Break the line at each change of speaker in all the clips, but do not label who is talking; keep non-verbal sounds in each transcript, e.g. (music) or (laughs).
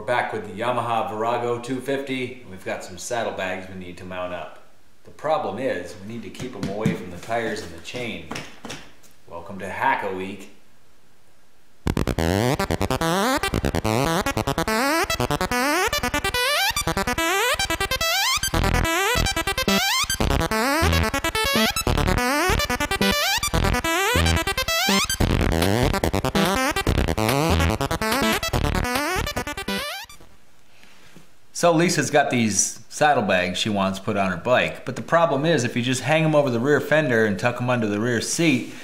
We're back with the Yamaha Virago 250. We've got some saddlebags we need to mount up. The problem is we need to keep them away from the tires and the chain. Welcome to Hackaweek. Lisa's got these saddlebags she wants put on her bike, but the problem is if you just hang them over the rear fender and tuck them under the rear seat,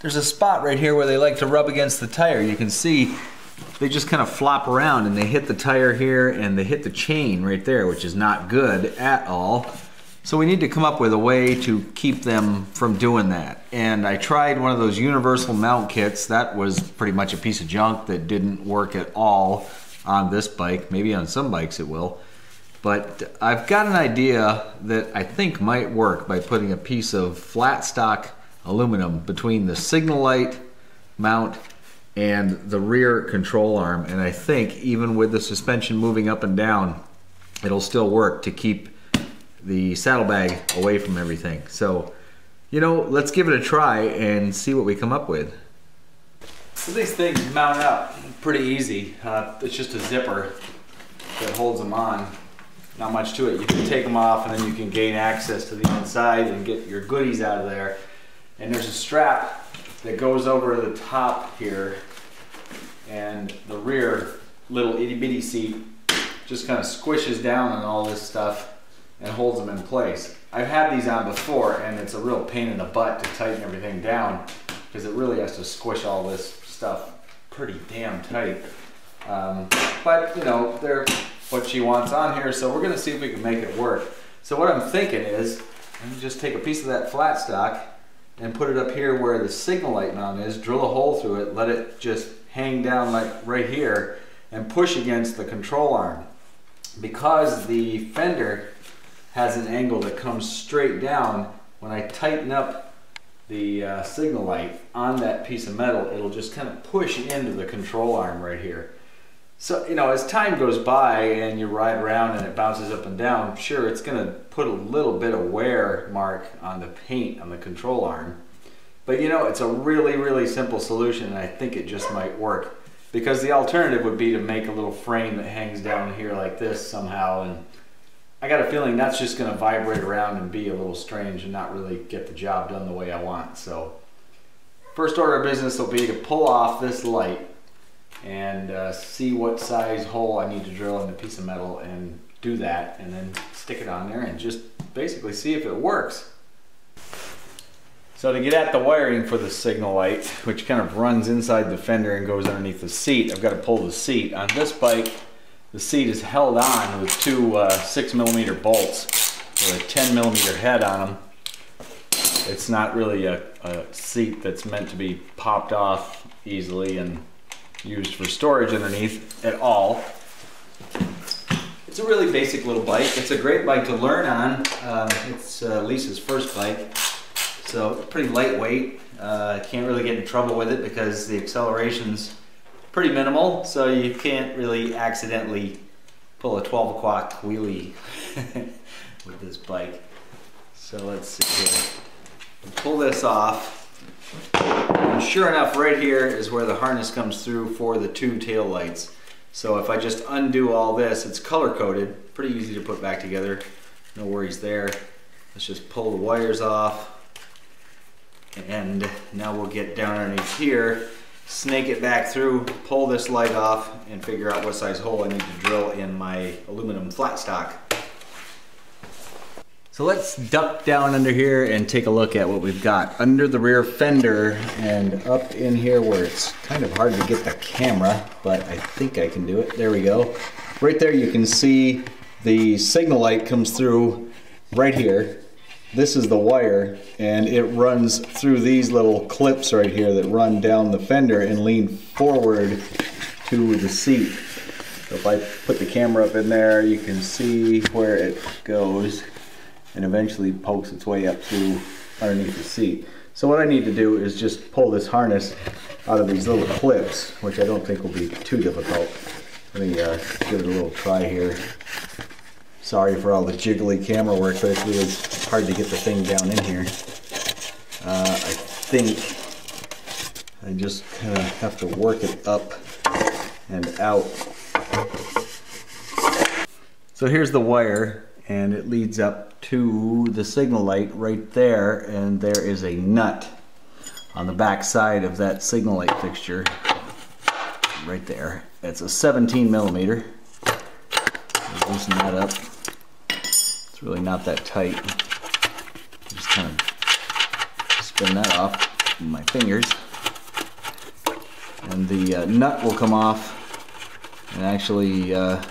there's a spot right here where they like to rub against the tire. You can see they just kind of flop around and they hit the tire here and they hit the chain right there, which is not good at all. So we need to come up with a way to keep them from doing that. And I tried one of those universal mount kits. That was pretty much a piece of junk that didn't work at all on this bike. Maybe on some bikes it will. But I've got an idea that I think might work by putting a piece of flat stock aluminum between the signal light mount and the rear control arm. And I think even with the suspension moving up and down, it'll still work to keep the saddlebag away from everything. So, you know, let's give it a try and see what we come up with. So these things mount up pretty easy. Uh, it's just a zipper that holds them on. Not much to it. You can take them off and then you can gain access to the inside and get your goodies out of there. And there's a strap that goes over the top here and the rear little itty bitty seat just kind of squishes down on all this stuff and holds them in place. I've had these on before and it's a real pain in the butt to tighten everything down because it really has to squish all this stuff pretty damn tight. Um, but you know, they're what she wants on here, so we're gonna see if we can make it work. So what I'm thinking is, let me just take a piece of that flat stock and put it up here where the signal light mount is, drill a hole through it, let it just hang down like right here, and push against the control arm. Because the fender has an angle that comes straight down, when I tighten up the uh, signal light on that piece of metal, it'll just kind of push into the control arm right here. So, you know, as time goes by and you ride around and it bounces up and down, sure, it's going to put a little bit of wear mark on the paint on the control arm. But, you know, it's a really, really simple solution and I think it just might work. Because the alternative would be to make a little frame that hangs down here like this somehow and I got a feeling that's just going to vibrate around and be a little strange and not really get the job done the way I want. So first order of business will be to pull off this light and uh, see what size hole I need to drill in the piece of metal and do that and then stick it on there and just basically see if it works. So to get at the wiring for the signal light, which kind of runs inside the fender and goes underneath the seat, I've got to pull the seat. On this bike, the seat is held on with two uh, six millimeter bolts with a 10 millimeter head on them. It's not really a, a seat that's meant to be popped off easily and used for storage underneath at all. It's a really basic little bike. It's a great bike to learn on. Um, it's uh, Lisa's first bike, so pretty lightweight. Uh, can't really get in trouble with it because the acceleration's pretty minimal, so you can't really accidentally pull a 12 o'clock wheelie (laughs) with this bike. So let's see here. We'll pull this off. And sure enough, right here is where the harness comes through for the two tail lights. So if I just undo all this, it's color coded, pretty easy to put back together. No worries there. Let's just pull the wires off. And now we'll get down underneath here snake it back through, pull this light off, and figure out what size hole I need to drill in my aluminum flat stock. So let's duck down under here and take a look at what we've got. Under the rear fender and up in here where it's kind of hard to get the camera, but I think I can do it. There we go. Right there you can see the signal light comes through right here this is the wire and it runs through these little clips right here that run down the fender and lean forward to the seat. So if I put the camera up in there, you can see where it goes and eventually pokes its way up through underneath the seat. So what I need to do is just pull this harness out of these little clips, which I don't think will be too difficult. Let me uh, give it a little try here. Sorry for all the jiggly camera work, but it's really hard to get the thing down in here. Uh, I think I just kind of have to work it up and out. So here's the wire and it leads up to the signal light right there and there is a nut on the back side of that signal light fixture right there. It's a 17 millimeter. Loosen that up. Really not that tight. Just kind of spin that off with my fingers. And the uh, nut will come off and actually uh,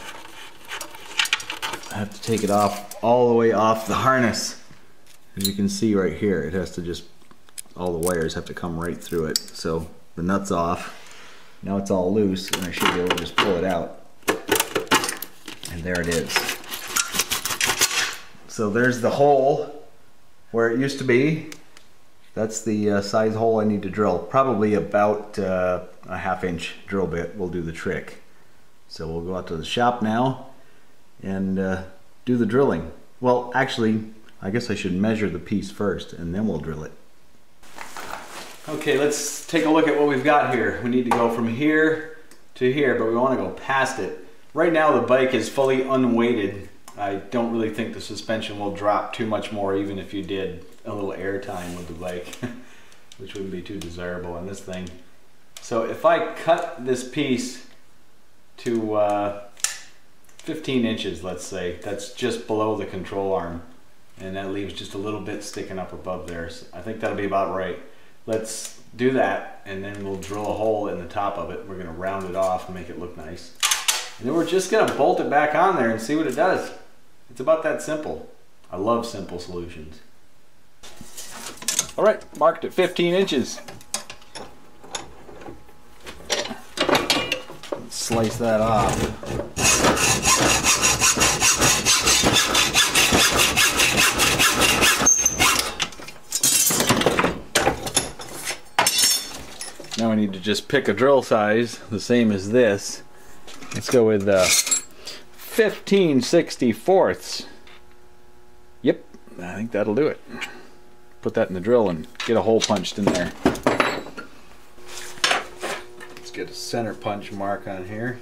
I have to take it off all the way off the harness. As you can see right here, it has to just, all the wires have to come right through it. So the nut's off. Now it's all loose and I should be able to just pull it out. And there it is. So there's the hole where it used to be. That's the uh, size hole I need to drill. Probably about uh, a half inch drill bit will do the trick. So we'll go out to the shop now and uh, do the drilling. Well, actually, I guess I should measure the piece first and then we'll drill it. Okay, let's take a look at what we've got here. We need to go from here to here, but we want to go past it. Right now the bike is fully unweighted. I don't really think the suspension will drop too much more even if you did a little air time with the bike, (laughs) which wouldn't be too desirable on this thing. So if I cut this piece to uh, 15 inches, let's say, that's just below the control arm, and that leaves just a little bit sticking up above there. So I think that'll be about right. Let's do that, and then we'll drill a hole in the top of it. We're gonna round it off and make it look nice. And then we're just gonna bolt it back on there and see what it does. It's about that simple. I love simple solutions. All right, marked at 15 inches. slice that off. Now we need to just pick a drill size, the same as this. Let's go with uh, 15 64ths. Yep, I think that'll do it. Put that in the drill and get a hole punched in there Let's get a center punch mark on here.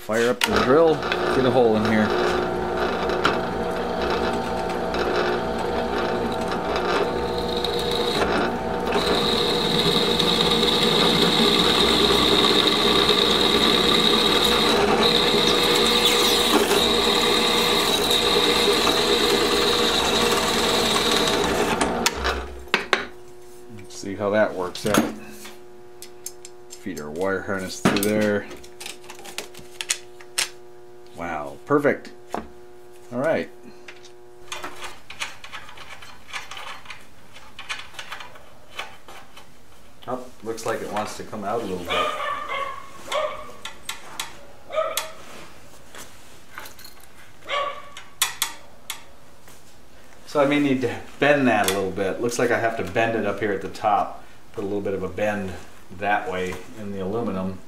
Fire up the drill, get a hole in here. how that works out. Feed our wire harness through there. Wow, perfect. All right. Oh, looks like it wants to come out a little bit. So I may need to bend that a little bit. Looks like I have to bend it up here at the top. Put a little bit of a bend that way in the aluminum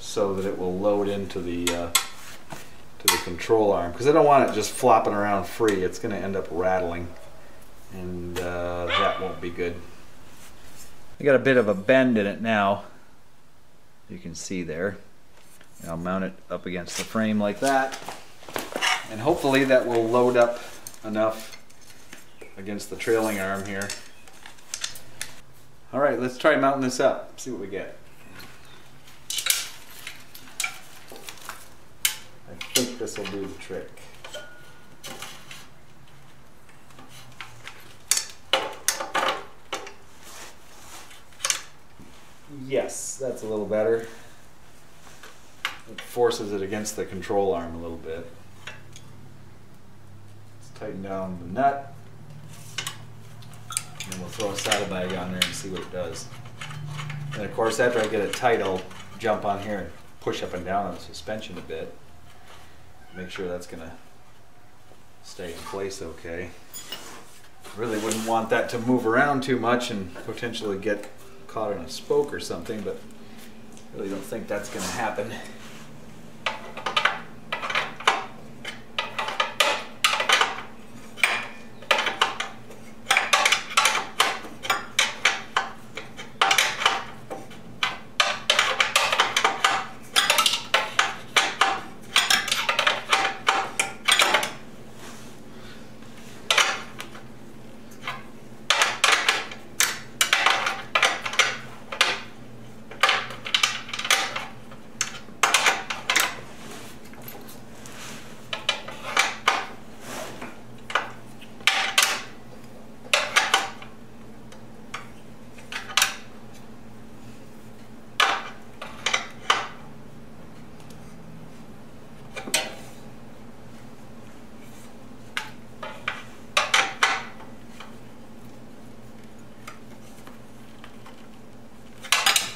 so that it will load into the uh, to the control arm because I don't want it just flopping around free. It's going to end up rattling and uh, that won't be good. I got a bit of a bend in it now. You can see there. I'll mount it up against the frame like that and hopefully that will load up enough against the trailing arm here. All right, let's try mounting this up, see what we get. I think this will do the trick. Yes, that's a little better. It forces it against the control arm a little bit. Let's tighten down the nut. And we'll throw a saddlebag on there and see what it does. And of course, after I get it tight, I'll jump on here and push up and down on the suspension a bit. Make sure that's gonna stay in place okay.
Really wouldn't want that to move around too much and potentially get caught in a spoke or something, but really don't think that's going to happen.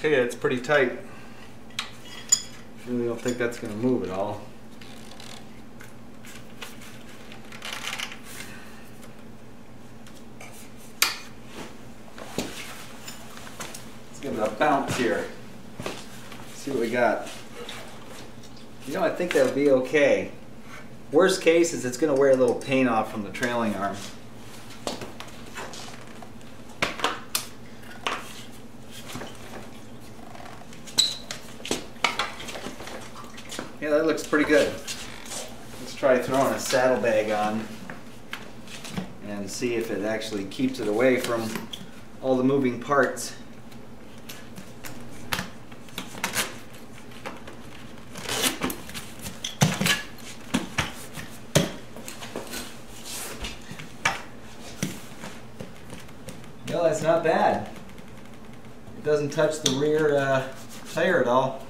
Okay, it's pretty tight. Really don't think that's going to move at all. Let's give it a bounce here. See what we got. You know, I think that'll be okay. Worst case is it's going to wear a little paint off from the trailing arm. Yeah, that looks pretty good. Let's try throwing a saddlebag on and see if it actually keeps it away from all the moving parts. Well, that's not bad. It doesn't touch the rear uh, tire at all.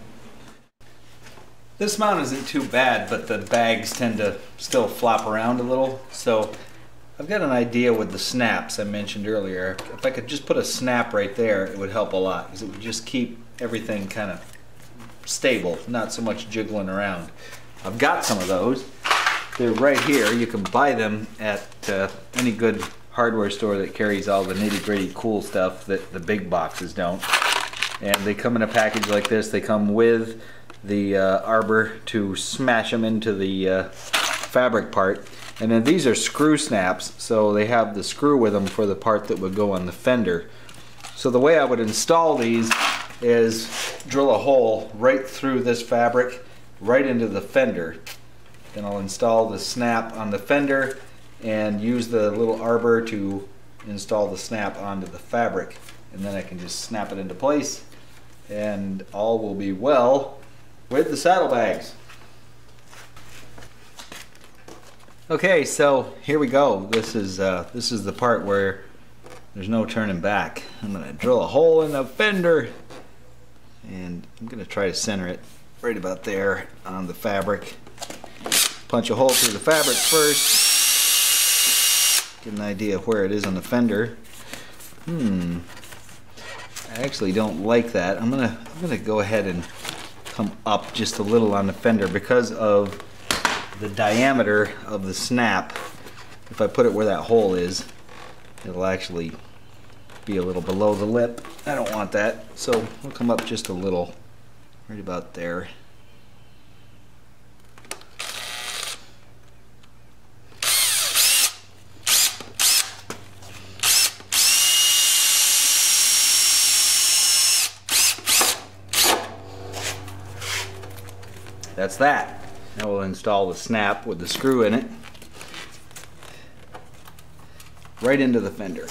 This mount isn't too bad, but the bags tend to still flop around a little. So I've got an idea with the snaps I mentioned earlier. If I could just put a snap right there, it would help a lot because it would just keep everything kind of stable, not so much jiggling around. I've got some of those. They're right here. You can buy them at uh, any good hardware store that carries all the nitty gritty cool stuff that the big boxes don't. And they come in a package like this. They come with the uh, arbor to smash them into the uh, fabric part. And then these are screw snaps, so they have the screw with them for the part that would go on the fender. So the way I would install these is drill a hole right through this fabric, right into the fender. Then I'll install the snap on the fender and use the little arbor to install the snap onto the fabric. And then I can just snap it into place and all will be well with the saddlebags. Okay, so here we go. This is uh, this is the part where there's no turning back. I'm gonna drill a hole in the fender, and I'm gonna try to center it right about there on the fabric. Punch a hole through the fabric first. Get an idea of where it is on the fender. Hmm. I actually don't like that. I'm gonna I'm gonna go ahead and come up just a little on the fender because of the diameter of the snap. If I put it where that hole is, it'll actually be a little below the lip. I don't want that, so we'll come up just a little, right about there. That's that. Now we'll install the snap with the screw in it right into the fender.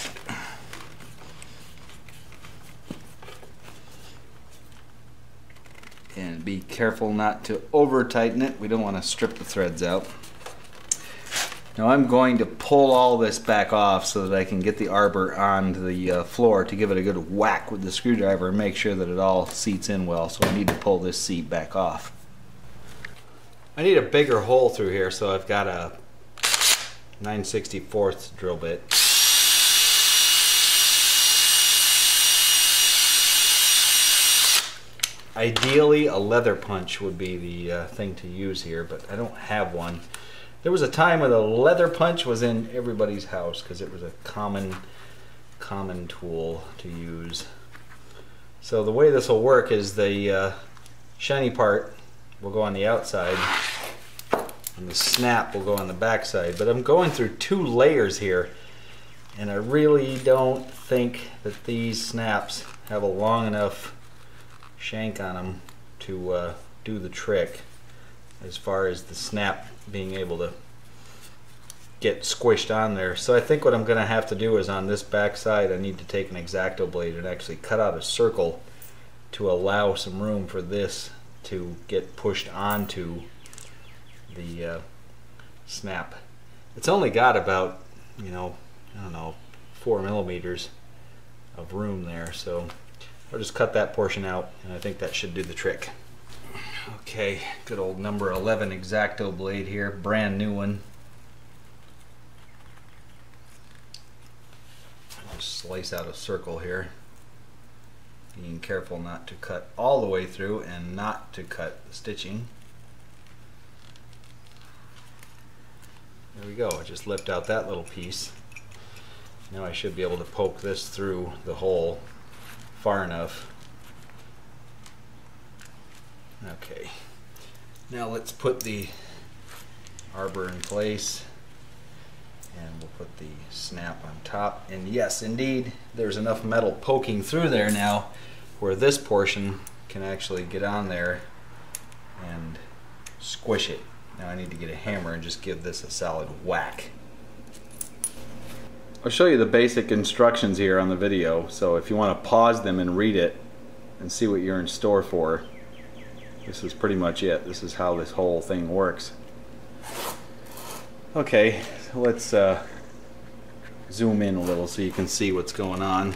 And be careful not to over tighten it. We don't want to strip the threads out. Now I'm going to pull all this back off so that I can get the arbor on the uh, floor to give it a good whack with the screwdriver and make sure that it all seats in well. So I need to pull this seat back off. I need a bigger hole through here, so I've got a 9 64th drill bit. Ideally, a leather punch would be the uh, thing to use here, but I don't have one. There was a time when the leather punch was in everybody's house because it was a common, common tool to use. So the way this will work is the uh, shiny part will go on the outside and the snap will go on the backside. But I'm going through two layers here and I really don't think that these snaps have a long enough shank on them to uh, do the trick as far as the snap being able to get squished on there. So I think what I'm going to have to do is on this back side I need to take an X-Acto blade and actually cut out a circle to allow some room for this to get pushed onto the uh, snap. It's only got about, you know, I don't know, four millimeters of room there. So I'll just cut that portion out and I think that should do the trick. Okay, good old number 11 X-Acto blade here, brand new one. Just slice out a circle here. Being careful not to cut all the way through and not to cut the stitching. There we go, I just lift out that little piece. Now I should be able to poke this through the hole far enough. Okay, now let's put the arbor in place and we'll put the snap on top. And yes, indeed, there's enough metal poking through there now where this portion can actually get on there and squish it. Now I need to get a hammer and just give this a solid whack. I'll show you the basic instructions here on the video, so if you want to pause them and read it and see what you're in store for, this is pretty much it. This is how this whole thing works. Okay, let's uh, zoom in a little so you can see what's going on.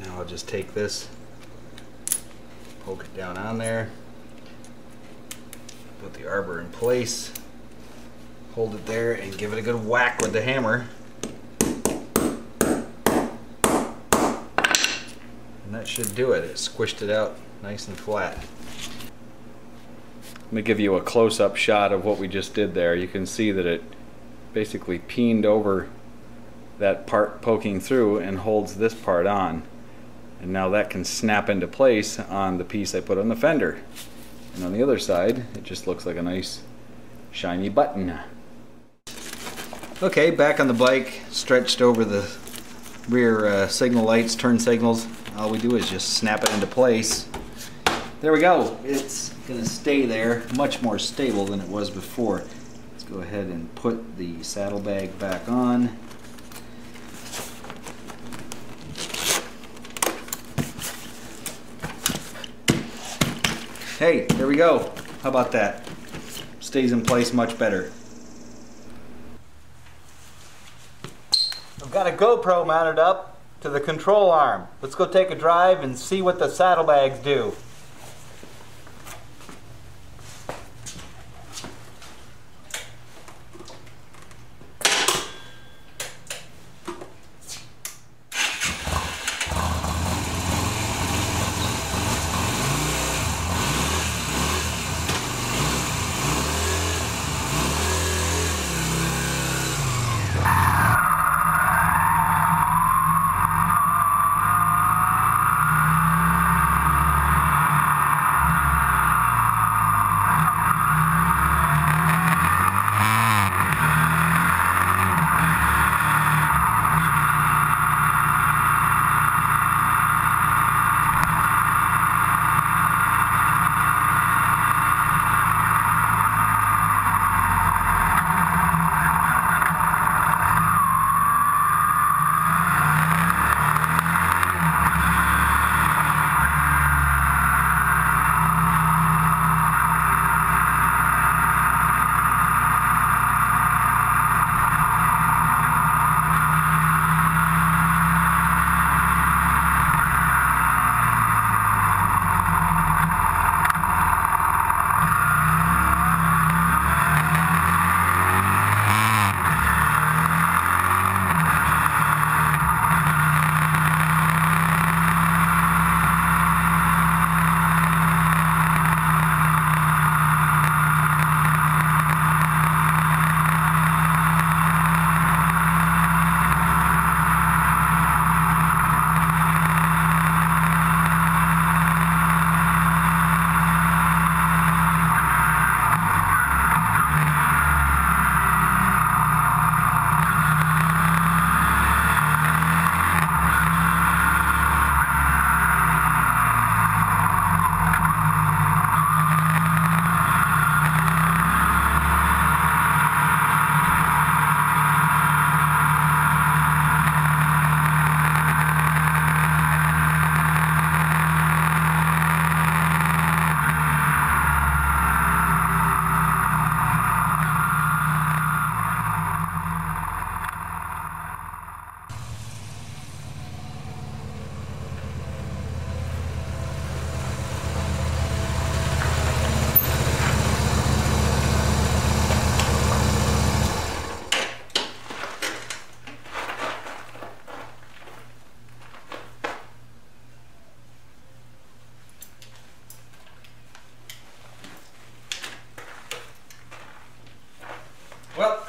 Now I'll just take this, poke it down on there, put the arbor in place, hold it there and give it a good whack with the hammer. And that should do it. It squished it out nice and flat. Let me give you a close-up shot of what we just did there. You can see that it basically peened over that part poking through and holds this part on. And now that can snap into place on the piece I put on the fender. And on the other side, it just looks like a nice shiny button. Okay, back on the bike, stretched over the rear uh, signal lights, turn signals. All we do is just snap it into place. There we go. It's going to stay there, much more stable than it was before. Let's go ahead and put the saddlebag back on. Hey, there we go. How about that? Stays in place much better. I've got a GoPro mounted up to the control arm. Let's go take a drive and see what the saddlebags do.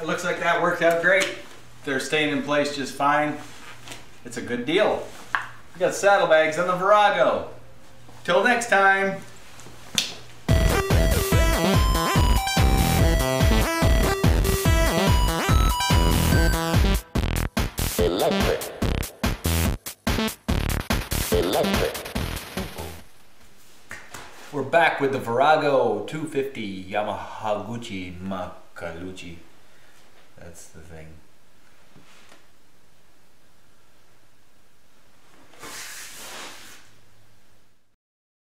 It looks like that worked out great. They're staying in place just fine. It's a good deal. We got saddlebags on the Virago. Till next time.
Electric. Electric.
We're back with the Virago 250 Yamaha Gucci Makaluchi. That's the thing.